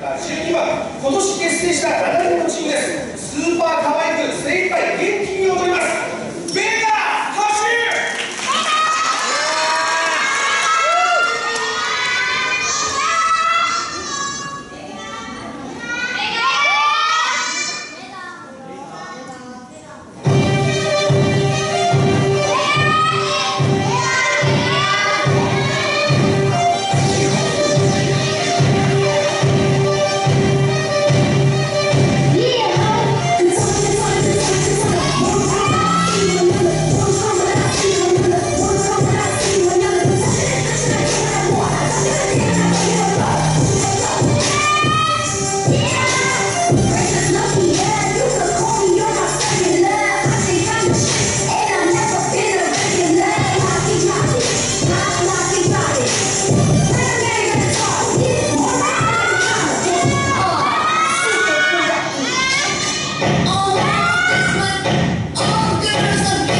12番今年結成した7人のチームです。スーパー可愛く精一杯元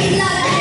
Love